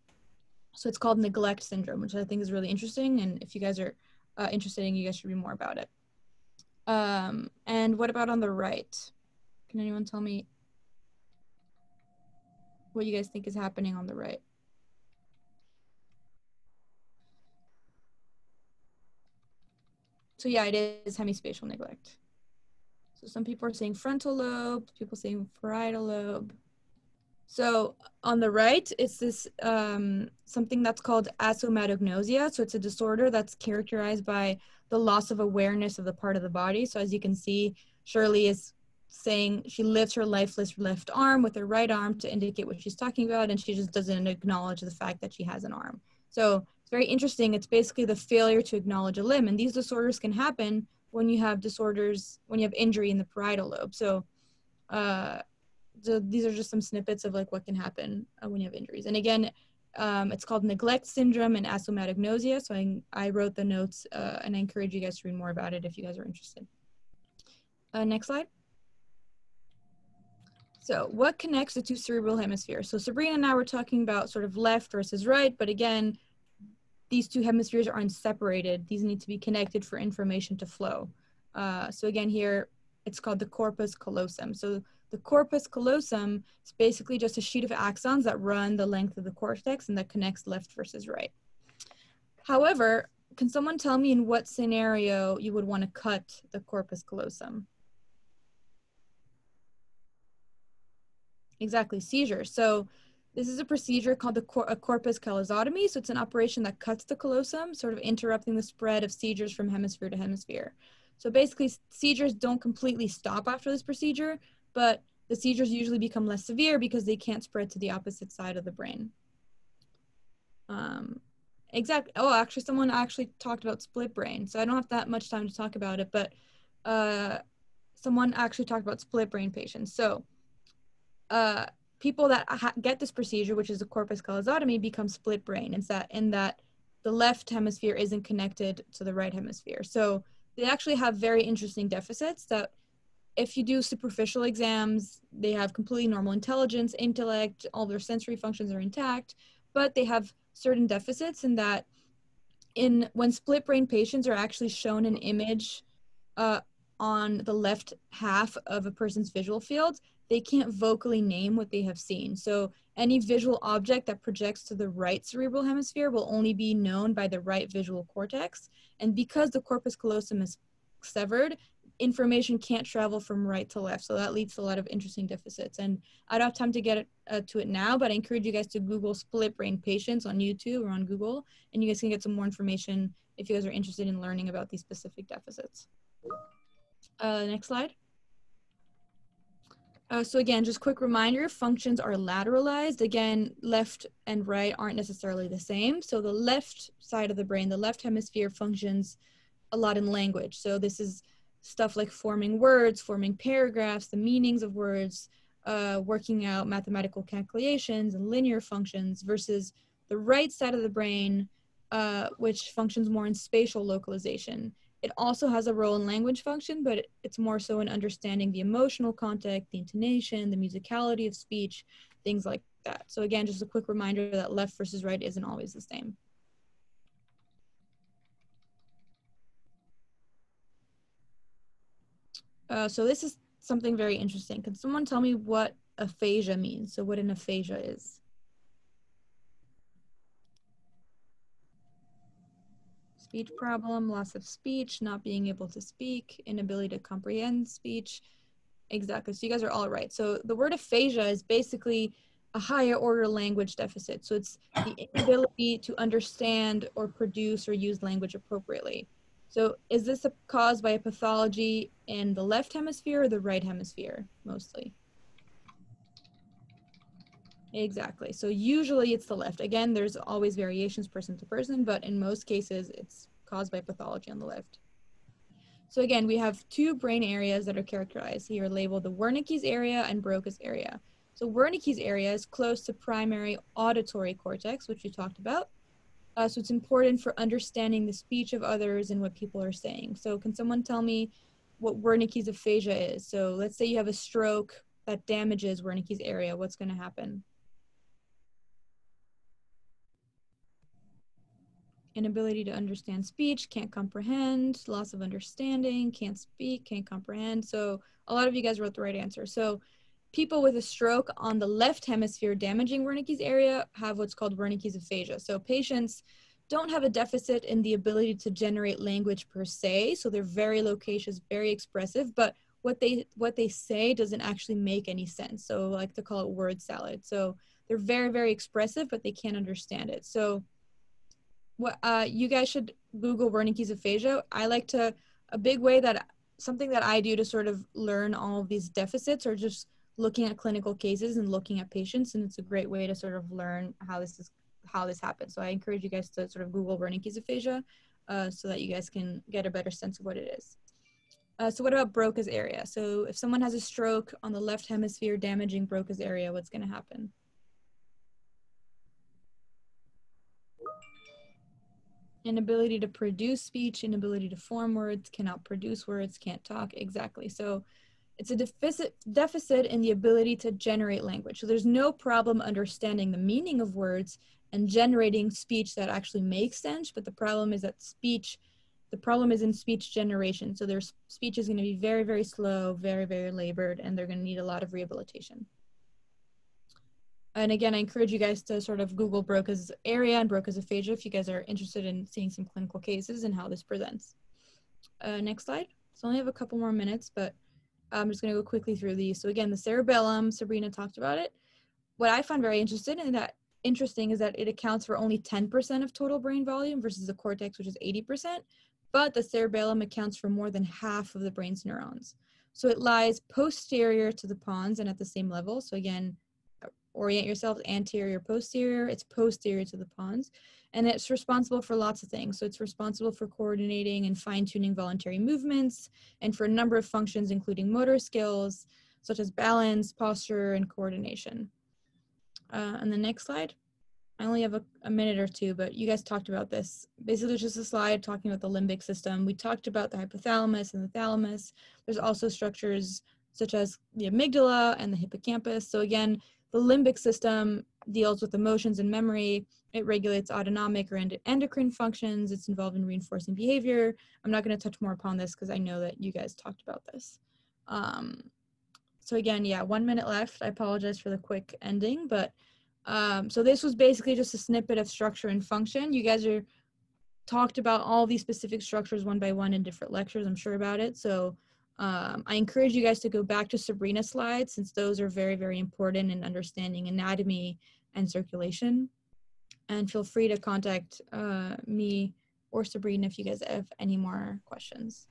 So it's called neglect syndrome, which I think is really interesting. And if you guys are uh, interested in, you guys should read more about it. Um, and what about on the right? Can anyone tell me what you guys think is happening on the right? So yeah, it is hemispatial neglect. So some people are saying frontal lobe, people saying parietal lobe. So on the right, it's this um, something that's called asomatognosia. So it's a disorder that's characterized by the loss of awareness of the part of the body. So as you can see, Shirley is saying she lifts her lifeless left arm with her right arm to indicate what she's talking about, and she just doesn't acknowledge the fact that she has an arm. So it's very interesting. It's basically the failure to acknowledge a limb, and these disorders can happen when you have disorders when you have injury in the parietal lobe. So, uh, so these are just some snippets of like what can happen uh, when you have injuries. And again, um, it's called neglect syndrome and asomatognosia. So I, I wrote the notes uh, and I encourage you guys to read more about it if you guys are interested. Uh, next slide. So what connects the two cerebral hemispheres? So Sabrina and I were talking about sort of left versus right, but again, these two hemispheres aren't separated. These need to be connected for information to flow. Uh, so again, here it's called the corpus callosum. So the corpus callosum is basically just a sheet of axons that run the length of the cortex and that connects left versus right. However, can someone tell me in what scenario you would want to cut the corpus callosum? Exactly, seizure. So this is a procedure called the cor a corpus callosotomy. So it's an operation that cuts the callosum, sort of interrupting the spread of seizures from hemisphere to hemisphere. So basically, seizures don't completely stop after this procedure, but the seizures usually become less severe because they can't spread to the opposite side of the brain. Um, exactly. Oh, actually, someone actually talked about split brain. So I don't have that much time to talk about it, but uh, someone actually talked about split brain patients. So uh, people that get this procedure, which is a corpus callosotomy, become split brain. It's that in that the left hemisphere isn't connected to the right hemisphere. So they actually have very interesting deficits that if you do superficial exams, they have completely normal intelligence, intellect, all their sensory functions are intact, but they have certain deficits in that in when split brain patients are actually shown an image uh, on the left half of a person's visual field, they can't vocally name what they have seen. So any visual object that projects to the right cerebral hemisphere will only be known by the right visual cortex. And because the corpus callosum is severed, information can't travel from right to left. So that leads to a lot of interesting deficits. And I don't have time to get uh, to it now, but I encourage you guys to Google split brain patients on YouTube or on Google, and you guys can get some more information if you guys are interested in learning about these specific deficits. Uh, next slide. Uh, so again, just quick reminder, functions are lateralized. Again, left and right aren't necessarily the same. So the left side of the brain, the left hemisphere functions a lot in language. So this is stuff like forming words, forming paragraphs, the meanings of words, uh, working out mathematical calculations and linear functions versus the right side of the brain, uh, which functions more in spatial localization. It also has a role in language function, but it's more so in understanding the emotional context, the intonation, the musicality of speech, things like that. So again, just a quick reminder that left versus right isn't always the same. Uh, so this is something very interesting. Can someone tell me what aphasia means? So what an aphasia is? Speech problem, loss of speech, not being able to speak, inability to comprehend speech. Exactly. So you guys are all right. So the word aphasia is basically a higher order language deficit. So it's the *coughs* inability to understand or produce or use language appropriately. So is this a, caused by a pathology in the left hemisphere or the right hemisphere mostly? Exactly. So usually it's the left. Again, there's always variations person to person, but in most cases it's caused by pathology on the left. So again, we have two brain areas that are characterized here labeled the Wernicke's area and Broca's area. So Wernicke's area is close to primary auditory cortex, which we talked about. Uh, so it's important for understanding the speech of others and what people are saying. So can someone tell me what Wernicke's aphasia is? So let's say you have a stroke that damages Wernicke's area. What's going to happen? Inability to understand speech, can't comprehend, loss of understanding, can't speak, can't comprehend. So a lot of you guys wrote the right answer. So people with a stroke on the left hemisphere damaging Wernicke's area have what's called Wernicke's aphasia. So patients don't have a deficit in the ability to generate language per se. So they're very loquacious, very expressive, but what they what they say doesn't actually make any sense. So like to call it word salad. So they're very, very expressive, but they can't understand it. So uh, you guys should Google Wernicke's aphasia. I like to a big way that something that I do to sort of learn all of these deficits or just looking at clinical cases and looking at patients, and it's a great way to sort of learn how this is how this happens. So I encourage you guys to sort of Google Wernicke's aphasia uh, so that you guys can get a better sense of what it is. Uh, so what about Broca's area? So if someone has a stroke on the left hemisphere damaging Broca's area, what's going to happen? Inability to produce speech, inability to form words, cannot produce words, can't talk. Exactly. So it's a deficit deficit in the ability to generate language. So there's no problem understanding the meaning of words and generating speech that actually makes sense, but the problem is that speech the problem is in speech generation. So their speech is going to be very very slow, very very labored and they're going to need a lot of rehabilitation. And again, I encourage you guys to sort of Google Broca's area and Broca's aphasia if you guys are interested in seeing some clinical cases and how this presents. Uh, next slide. So I only have a couple more minutes, but I'm just going to go quickly through these. So again, the cerebellum, Sabrina talked about it. What I find very interesting in that interesting is that it accounts for only 10% of total brain volume versus the cortex, which is 80%, but the cerebellum accounts for more than half of the brain's neurons. So it lies posterior to the pons and at the same level. So again, orient yourself anterior posterior it's posterior to the pons and it's responsible for lots of things. So it's responsible for coordinating and fine-tuning voluntary movements and for a number of functions including motor skills such as balance posture and coordination. Uh, and the next slide i only have a, a minute or two but you guys talked about this. Basically just a slide talking about the limbic system. We talked about the hypothalamus and the thalamus. There's also structures such as the amygdala and the hippocampus. So again the limbic system deals with emotions and memory. It regulates autonomic or endocrine functions. It's involved in reinforcing behavior. I'm not going to touch more upon this because I know that you guys talked about this. Um, so again, yeah, one minute left. I apologize for the quick ending, but um, so this was basically just a snippet of structure and function. You guys are talked about all these specific structures one by one in different lectures. I'm sure about it. So um, I encourage you guys to go back to Sabrina's slides since those are very, very important in understanding anatomy and circulation. And feel free to contact uh, me or Sabrina if you guys have any more questions.